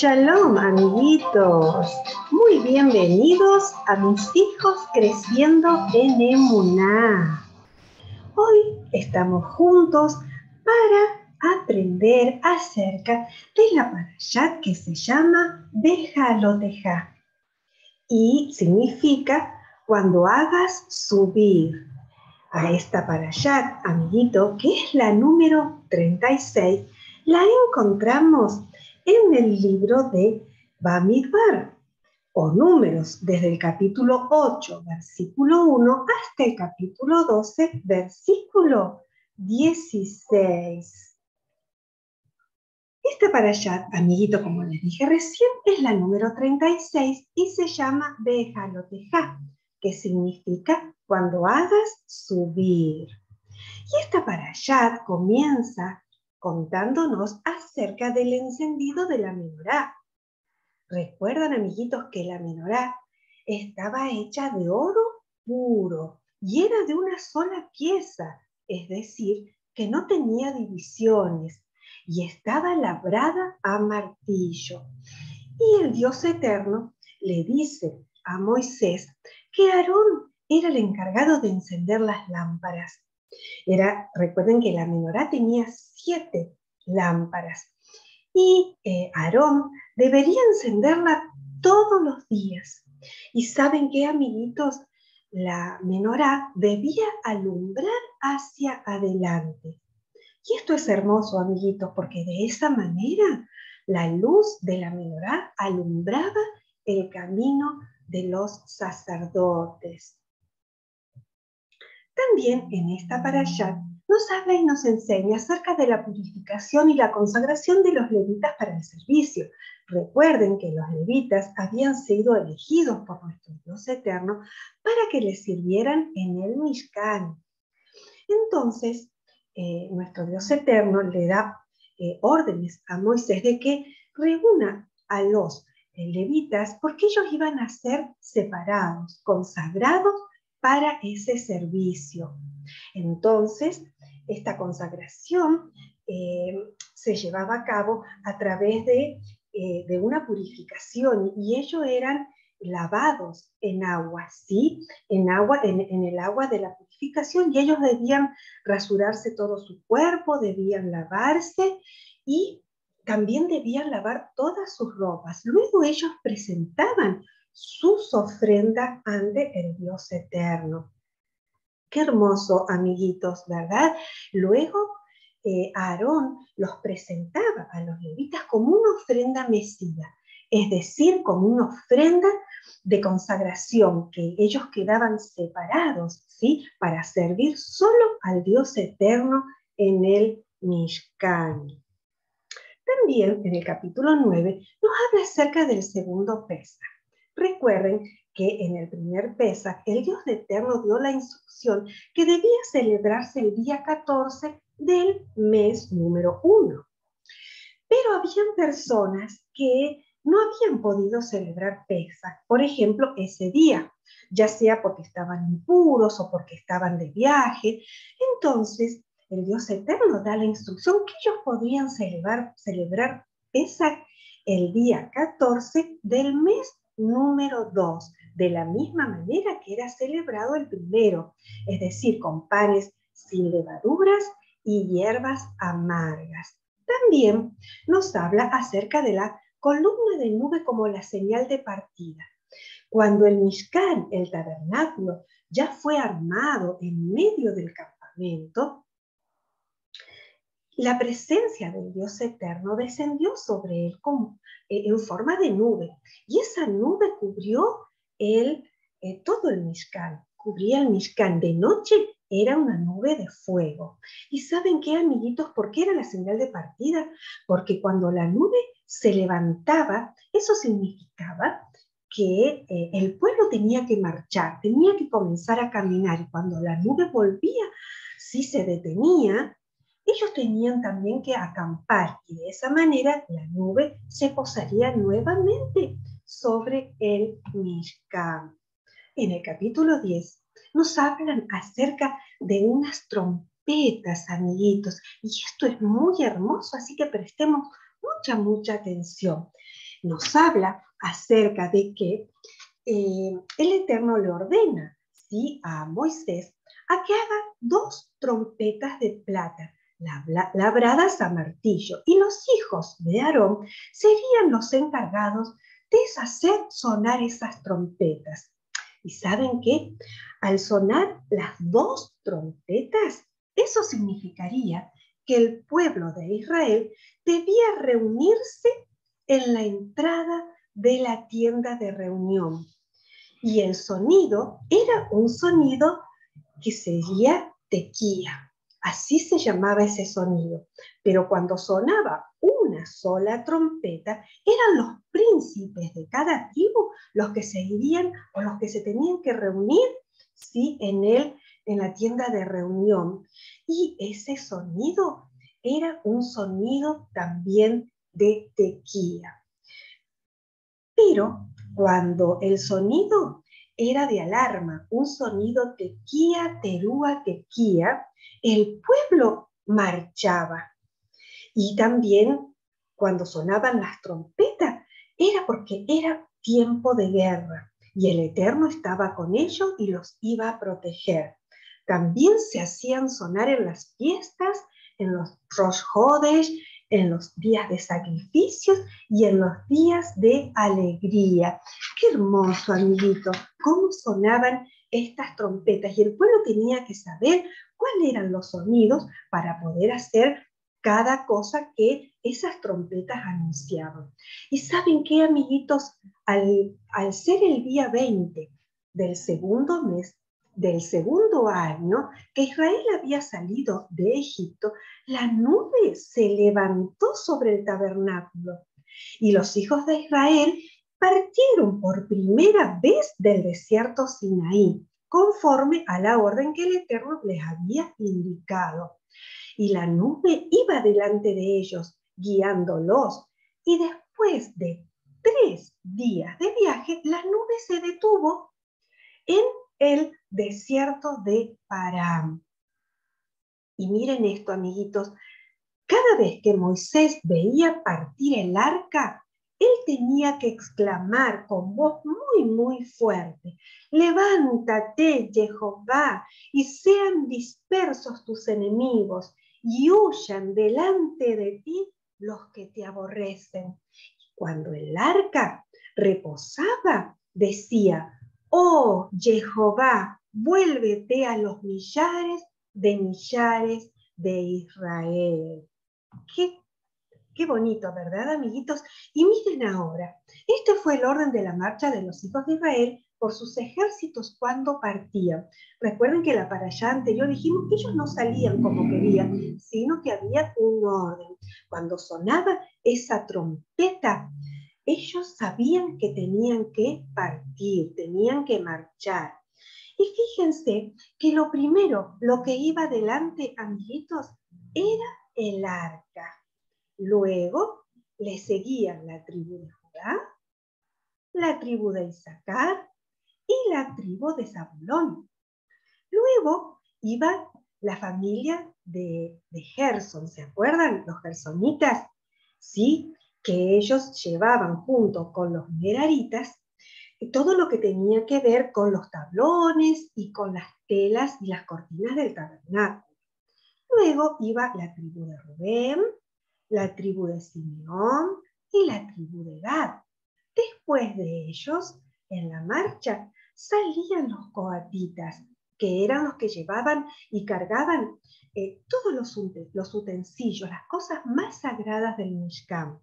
Shalom, amiguitos. Muy bienvenidos a mis hijos creciendo en Emuná. Hoy estamos juntos para aprender acerca de la parashat que se llama Bejaloteja y significa cuando hagas subir a esta parashat, amiguito, que es la número 36, la encontramos en el libro de Bamidbar, o números, desde el capítulo 8, versículo 1, hasta el capítulo 12, versículo 16. Esta parashat, amiguito, como les dije recién, es la número 36 y se llama Bejaloteja, que significa cuando hagas subir. Y esta parashat comienza contándonos acerca del encendido de la menorá. Recuerdan, amiguitos, que la menorá estaba hecha de oro puro y era de una sola pieza, es decir, que no tenía divisiones y estaba labrada a martillo. Y el Dios eterno le dice a Moisés que Aarón era el encargado de encender las lámparas era, recuerden que la menorá tenía siete lámparas y eh, Aarón debería encenderla todos los días. Y saben qué, amiguitos, la menorá debía alumbrar hacia adelante. Y esto es hermoso, amiguitos, porque de esa manera la luz de la menorá alumbraba el camino de los sacerdotes. También en esta parashat nos habla y nos enseña acerca de la purificación y la consagración de los levitas para el servicio. Recuerden que los levitas habían sido elegidos por nuestro Dios eterno para que les sirvieran en el Mishkan. Entonces, eh, nuestro Dios eterno le da eh, órdenes a Moisés de que reúna a los levitas porque ellos iban a ser separados, consagrados para ese servicio. Entonces, esta consagración eh, se llevaba a cabo a través de, eh, una purificación y ellos eran lavados en agua, ¿sí? En, agua, en el agua de la purificación y ellos debían rasurarse todo su cuerpo, debían lavarse y también debían lavar todas sus ropas. Luego ellos presentaban sus ofrendas ante el Dios eterno. Qué hermoso, amiguitos, ¿verdad? Luego eh, Aarón los presentaba a los levitas como una ofrenda mesida, es decir, como una ofrenda de consagración, que ellos quedaban separados, ¿sí? Para servir solo al Dios eterno en el Mishkan. También en el capítulo 9 nos habla acerca del segundo Pesach. Recuerden que en el primer Pesach el Dios Eterno dio la instrucción que debía celebrarse el día 14 del mes número 1. Pero habían personas que no habían podido celebrar Pesach, por ejemplo, ese día, ya sea porque estaban impuros o porque estaban de viaje. Entonces, el Dios Eterno da la instrucción que ellos podían celebrar, celebrar Pesach el día 14 del mes número 2, de la misma manera que era celebrado el primero, es decir, con panes sin levaduras y hierbas amargas. También nos habla acerca de la columna de nube como la señal de partida. Cuando el Mishkan, el tabernáculo, ya fue armado en medio del campamento, la presencia del Dios eterno descendió sobre él eh, en forma de nube. Y esa nube cubrió el, eh, todo el Mishkan, cubría el Mishkan. De noche era una nube de fuego. ¿Y saben qué, amiguitos? ¿Por qué era la señal de partida? Porque cuando la nube se levantaba, eso significaba que eh, el pueblo tenía que marchar, tenía que comenzar a caminar. Y cuando la nube volvía, si se detenía, ellos tenían también que acampar y de esa manera la nube se posaría nuevamente sobre el Mishkan. En el capítulo 10 nos hablan acerca de unas trompetas, amiguitos, y esto es muy hermoso, así que prestemos mucha, mucha atención. nos habla acerca de que eh, el Eterno le ordena ¿sí? a Moisés a que haga dos trompetas de plata labradas a martillo y los hijos de Aarón serían los encargados de hacer sonar esas trompetas. ¿Y saben qué? Al sonar las dos trompetas, eso significaría que el pueblo de Israel debía reunirse en la entrada de la tienda de reunión. Y el sonido era un sonido que sería tequía. Así se llamaba ese sonido. Pero cuando sonaba una sola trompeta, eran los príncipes de cada tribu los que se irían o los que se tenían que reunir ¿sí? en, él, en la tienda de reunión. Y ese sonido era un sonido también de tequía. Pero cuando el sonido era de alarma, un sonido tequía, terúa, tequía, el pueblo marchaba. Y también cuando sonaban las trompetas, era porque era tiempo de guerra y el Eterno estaba con ellos y los iba a proteger. También se hacían sonar en las fiestas, en los Rosh Hodesh, en los días de sacrificios y en los días de alegría. Qué hermoso, amiguito, cómo sonaban estas trompetas y el pueblo tenía que saber cuáles eran los sonidos para poder hacer cada cosa que esas trompetas anunciaban. Y saben qué, amiguitos, al, al ser el día 20 del segundo mes, del segundo año que Israel había salido de Egipto, la nube se levantó sobre el tabernáculo y los hijos de Israel partieron por primera vez del desierto Sinaí, conforme a la orden que el Eterno les había indicado. Y la nube iba delante de ellos, guiándolos. Y después de tres días de viaje, la nube se detuvo en el desierto de Param. Y miren esto, amiguitos, cada vez que Moisés veía partir el arca, él tenía que exclamar con voz muy, muy fuerte, levántate, Jehová, y sean dispersos tus enemigos, y huyan delante de ti los que te aborrecen. Cuando el arca reposaba, decía, oh Jehová, vuélvete a los millares de millares de Israel. Qué Qué bonito, ¿verdad, amiguitos? Y miren ahora, este fue el orden de la marcha de los hijos de Israel por sus ejércitos cuando partían. Recuerden que la para allá anterior dijimos que ellos no salían como querían, sino que había un orden. Cuando sonaba esa trompeta, ellos sabían que tenían que partir, tenían que marchar. Y fíjense que lo primero, lo que iba adelante, amiguitos, era el arca. Luego le seguían la tribu de Judá, la tribu de Isaacar y la tribu de Zabulón. Luego iba la familia de, de Gerson, ¿se acuerdan? Los gersonitas, ¿sí? Que ellos llevaban junto con los meraritas todo lo que tenía que ver con los tablones y con las telas y las cortinas del tabernáculo. Luego iba la tribu de Rubén, la tribu de Simeón y la tribu de Gad. Después de ellos, en la marcha, salían los coatitas, que eran los que llevaban y cargaban eh, todos los, los, utensilios, las cosas más sagradas del Mishkan.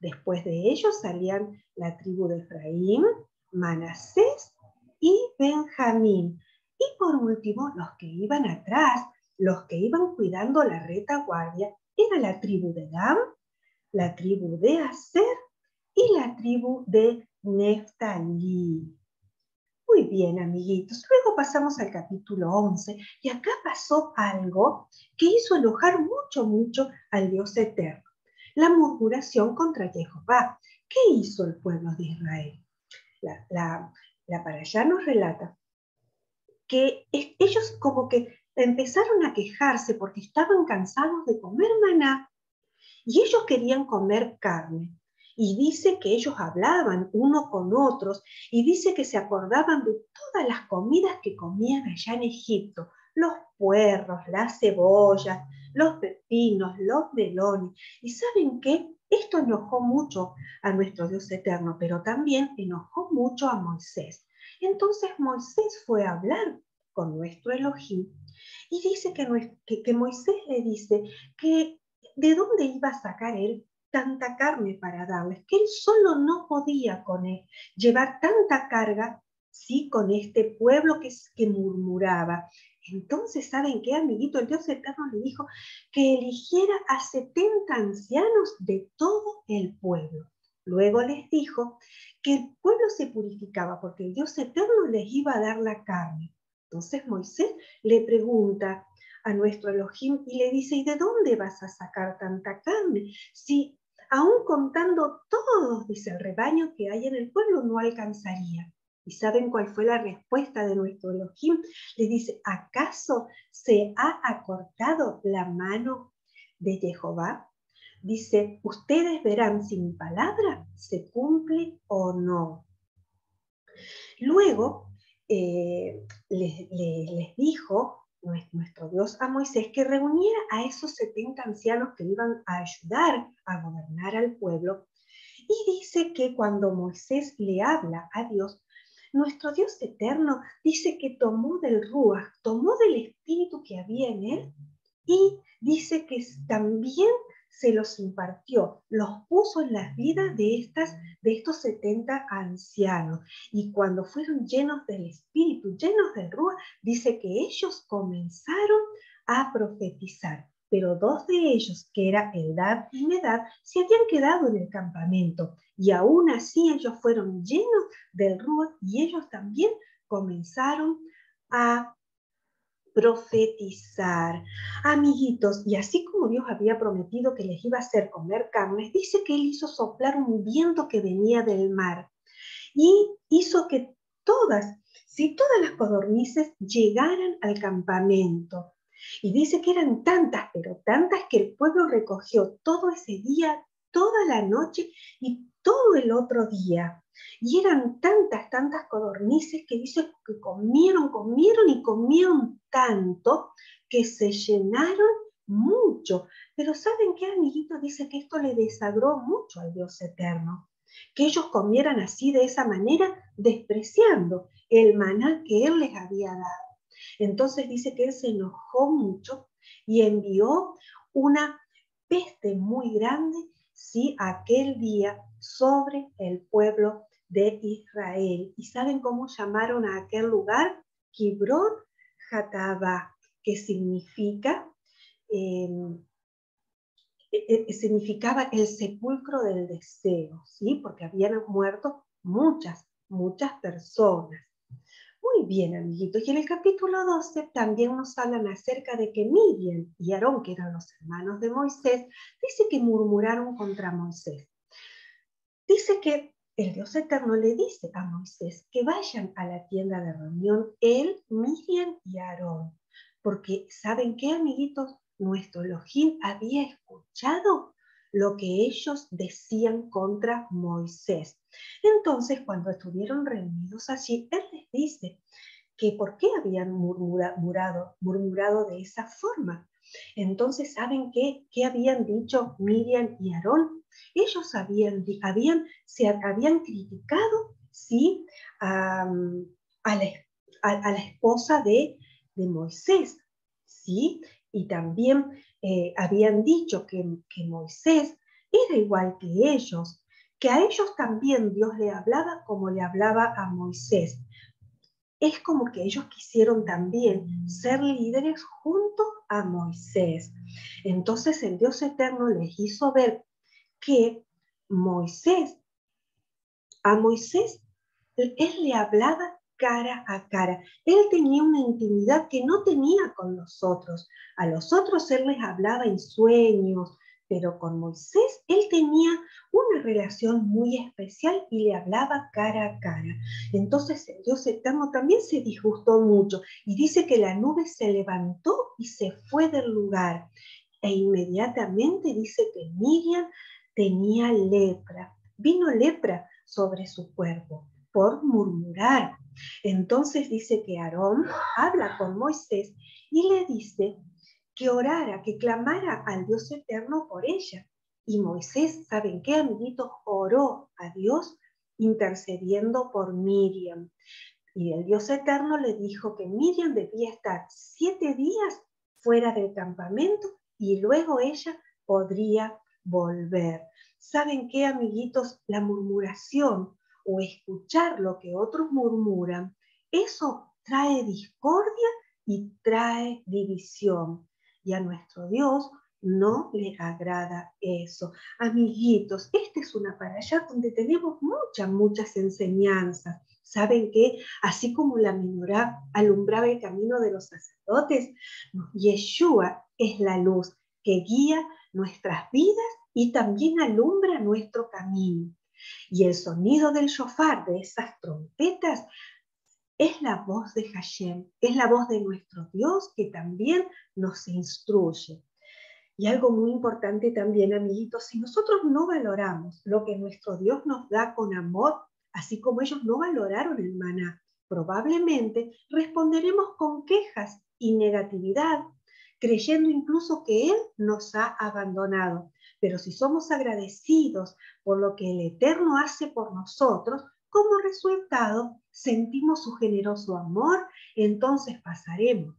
Después de ellos salían la tribu de Efraín, Manasés y Benjamín. Y por último, los que iban atrás, los que iban cuidando la retaguardia, era la tribu de Dam, la tribu de Aser y la tribu de Neftalí. Muy bien, amiguitos. Luego pasamos al capítulo 11 y acá pasó algo que hizo enojar mucho, mucho al Dios eterno. La murmuración contra Jehová. ¿Qué hizo el pueblo de Israel? La, la, la para allá nos relata que ellos como que empezaron a quejarse porque estaban cansados de comer maná y ellos querían comer carne. Y dice que ellos hablaban uno con otros y dice que se acordaban de todas las comidas que comían allá en Egipto, los puerros, las cebollas, los pepinos, los melones. ¿Y saben qué? Esto enojó mucho a nuestro Dios eterno, pero también enojó mucho a Moisés. Entonces Moisés fue a hablar con nuestro Elohim y dice que, que, Moisés le dice que de dónde iba a sacar él tanta carne para darles, que él solo no podía con él llevar tanta carga, sí, con este pueblo que, que murmuraba. Entonces, ¿saben qué, amiguito? El Dios eterno le dijo que eligiera a 70 ancianos de todo el pueblo. Luego les dijo que el pueblo se purificaba porque el Dios eterno les iba a dar la carne. Entonces Moisés le pregunta a nuestro Elohim y le dice, ¿y de dónde vas a sacar tanta carne? Si aún contando todos, dice el rebaño que hay en el pueblo, no alcanzaría. ¿Y saben cuál fue la respuesta de nuestro Elohim? Le dice, ¿acaso se ha acortado la mano de Jehová? Dice, ustedes verán si mi palabra se cumple o no. Luego eh, les, dijo nuestro Dios a Moisés que reuniera a esos 70 ancianos que iban a ayudar a gobernar al pueblo. Y dice que cuando Moisés le habla a Dios, nuestro Dios eterno dice que tomó del Ruach, tomó del espíritu que había en él y dice que también se los impartió, los puso en las vidas de, estas, de estos 70 ancianos. Y cuando fueron llenos del Espíritu, llenos del Rúa, dice que ellos comenzaron a profetizar. Pero dos de ellos, que era Eldad y Medad, se habían quedado en el campamento. Y aún así ellos fueron llenos del Rúa y ellos también comenzaron a profetizar. Amiguitos, y así como Dios había prometido que les iba a hacer comer carnes, dice que Él hizo soplar un viento que venía del mar y hizo que todas, si todas las codornices llegaran al campamento. Y dice que eran tantas, pero tantas que el pueblo recogió todo ese día, toda la noche y todo el otro día. Y eran tantas, tantas codornices que dice que comieron, comieron y comieron tanto que se llenaron mucho. Pero ¿saben qué, amiguito? Dice que esto le desagró mucho al Dios eterno. Que ellos comieran así de esa manera, despreciando el maná que Él les había dado. Entonces dice que Él se enojó mucho y envió una peste muy grande, sí, aquel día sobre el pueblo de Israel. ¿Y saben cómo llamaron a aquel lugar? Kibrot Hataba, que significa, em, e, e, significaba el sepulcro del deseo, ¿sí? Porque habían muerto muchas, muchas personas. Muy bien, amiguitos. Y en el capítulo 12 también nos hablan acerca de que Miriam y Aarón, que eran los hermanos de Moisés, dice que murmuraron contra Moisés. Dice que el Dios Eterno le dice a Moisés que vayan a la tienda de reunión él, Miriam y Aarón, porque ¿saben qué, amiguitos? Nuestro Elohim había escuchado lo que ellos decían contra Moisés. Entonces, cuando estuvieron reunidos allí, él les dice que por qué habían murmurado, murmurado de esa forma. Entonces, ¿saben qué? ¿Qué habían dicho Miriam y Aarón? Ellos habían, habían, se habían criticado ¿sí? a, la, esposa de, Moisés, ¿sí? y también eh, habían dicho que, que Moisés era igual que ellos, que a ellos también Dios le hablaba como le hablaba a Moisés. Es como que ellos quisieron también ser líderes junto a Moisés. Entonces el Dios eterno les hizo ver que Moisés, a Moisés, él le hablaba cara a cara. Él tenía una intimidad que no tenía con los otros. A los otros él les hablaba en sueños, pero con Moisés él tenía una relación muy especial y le hablaba cara a cara. Entonces el Dios eterno también se disgustó mucho y dice que la nube se levantó y se fue del lugar. E inmediatamente dice que Miriam tenía lepra. vino lepra sobre su cuerpo por murmurar. Entonces dice que Aarón habla con Moisés y le dice que orara, que clamara al Dios eterno por ella. Y Moisés, ¿saben qué, amiguitos? Oró a Dios intercediendo por Miriam. Y el Dios eterno le dijo que Miriam debía estar siete días fuera del campamento y luego ella podría volver. ¿Saben qué, amiguitos? La murmuración o escuchar lo que otros murmuran, eso trae discordia y trae división. Y a nuestro Dios no le agrada eso. Amiguitos, esta es una para allá donde tenemos muchas, muchas enseñanzas. ¿Saben que Así como la menorá alumbraba el camino de los sacerdotes, Yeshua es la luz que guía nuestras vidas y también alumbra nuestro camino. Y el sonido del shofar, de esas trompetas, es la voz de Hashem, es la voz de nuestro Dios que también nos instruye. Y algo muy importante también, amiguitos, si nosotros no valoramos lo que nuestro Dios nos da con amor, así como ellos no valoraron el maná, probablemente responderemos con quejas y negatividad, creyendo incluso que Él nos ha abandonado. Pero si somos agradecidos por lo que el Eterno hace por nosotros, como resultado sentimos su generoso amor, entonces pasaremos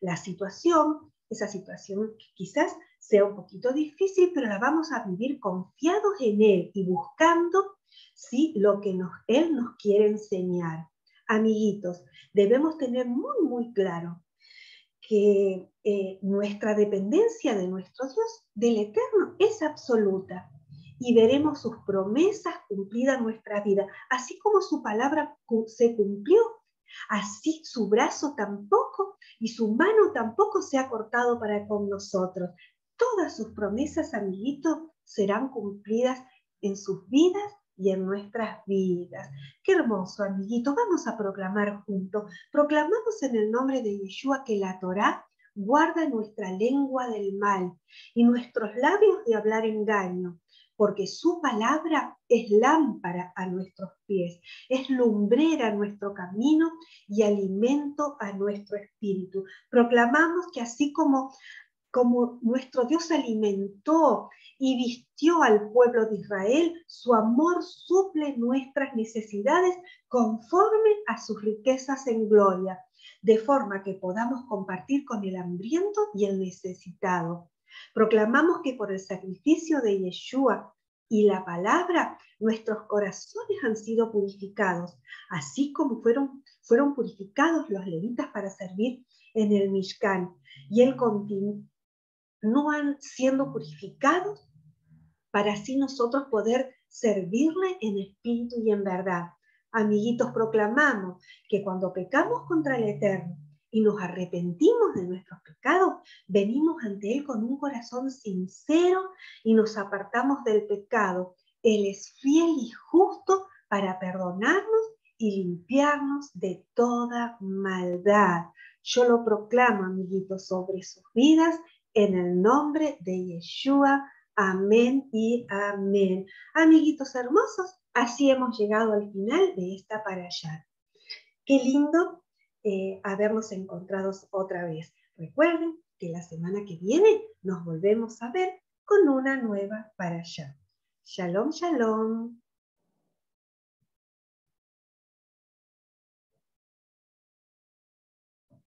la situación, esa situación quizás sea un poquito difícil, pero la vamos a vivir confiados en Él y buscando ¿sí? lo que Él nos quiere enseñar. Amiguitos, debemos tener muy, muy claro que eh, nuestra dependencia de nuestro Dios, del Eterno, es absoluta. Y veremos sus promesas cumplidas en nuestra vida, así como su palabra se cumplió, así su brazo tampoco y su mano tampoco se ha cortado para con nosotros. Todas sus promesas, amiguitos, serán cumplidas en sus vidas y en nuestras vidas. Qué hermoso, amiguito. Vamos a proclamar juntos. Proclamamos en el nombre de Yeshua que la Torá guarda nuestra lengua del mal y nuestros labios de hablar engaño, porque su palabra es lámpara a nuestros pies, es lumbrera a nuestro camino y alimento a nuestro espíritu. Proclamamos que así como como nuestro Dios alimentó y vistió al pueblo de Israel, su amor suple nuestras necesidades conforme a sus riquezas en gloria, de forma que podamos compartir con el hambriento y el necesitado. Proclamamos que por el sacrificio de Yeshua y la palabra, nuestros corazones han sido purificados, así como fueron, fueron purificados los levitas para servir en el Mishkan. Y él continúa no han siendo purificados para así nosotros poder servirle en espíritu y en verdad. Amiguitos, proclamamos que cuando pecamos contra el Eterno y nos arrepentimos de nuestros pecados, venimos ante Él con un corazón sincero y nos apartamos del pecado. Él es fiel y justo para perdonarnos y limpiarnos de toda maldad. Yo lo proclamo, amiguitos, sobre sus vidas en el nombre de Yeshua. Amén y amén. Amiguitos hermosos, así hemos llegado al final de esta allá. Qué lindo eh, habernos encontrado otra vez. Recuerden que la semana que viene nos volvemos a ver con una nueva allá. Shalom, shalom.